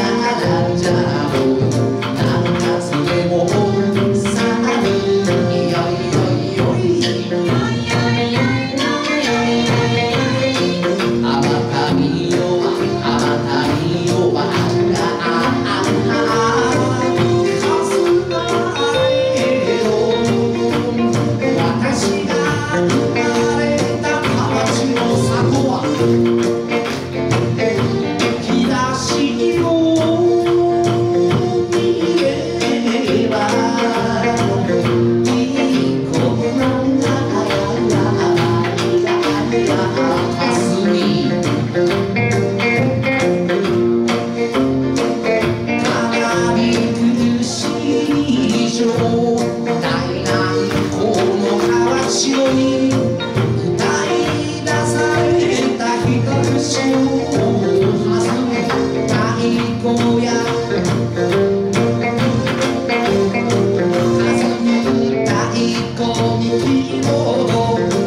da da da. Oh,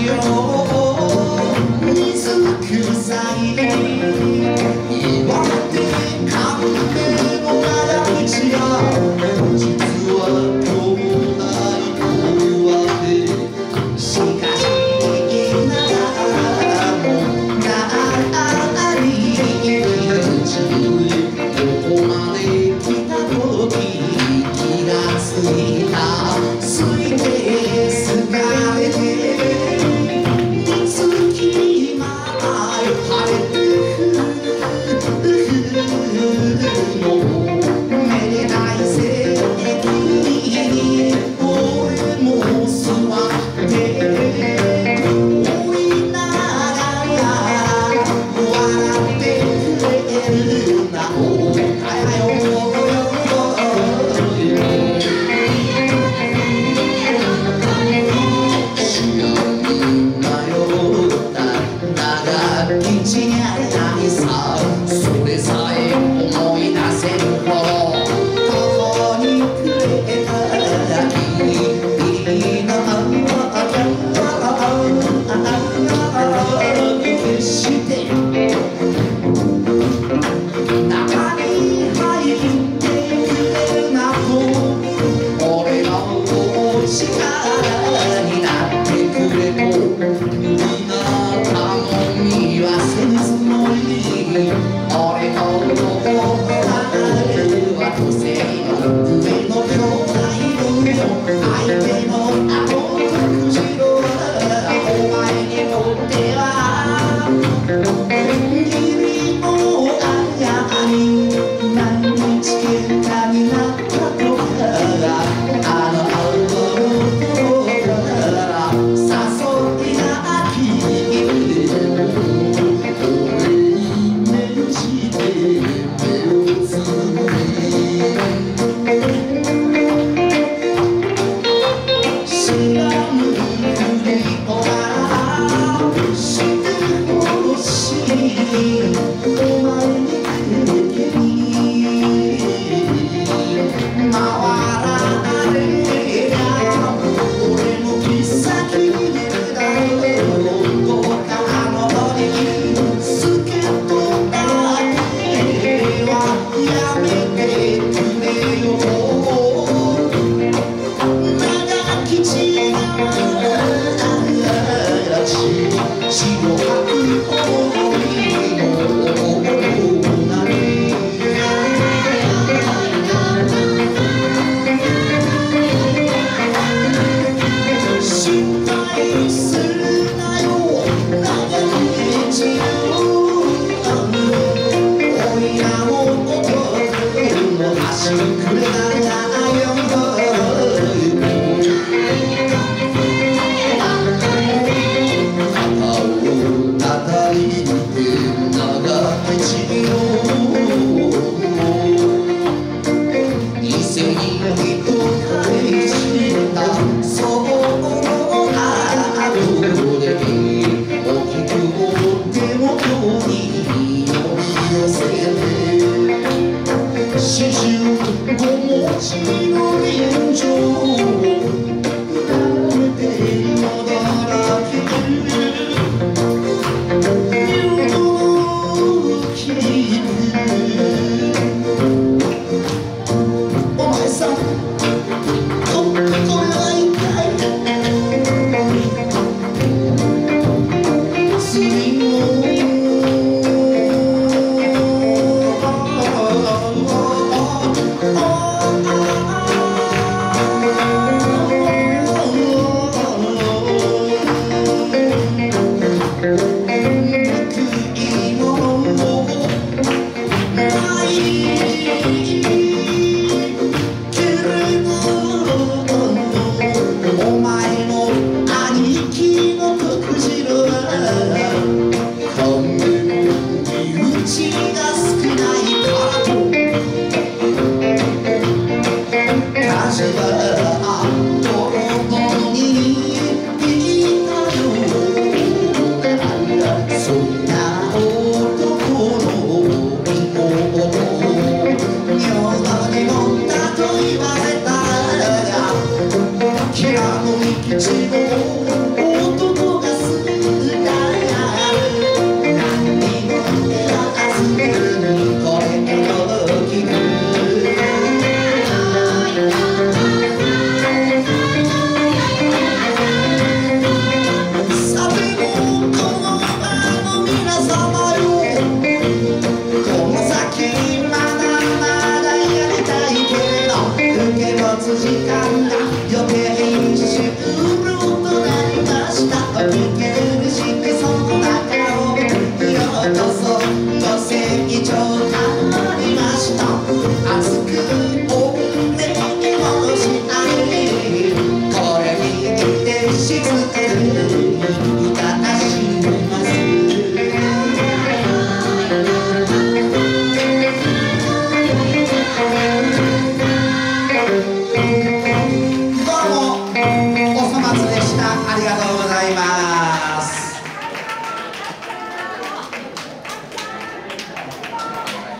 you. 请我看一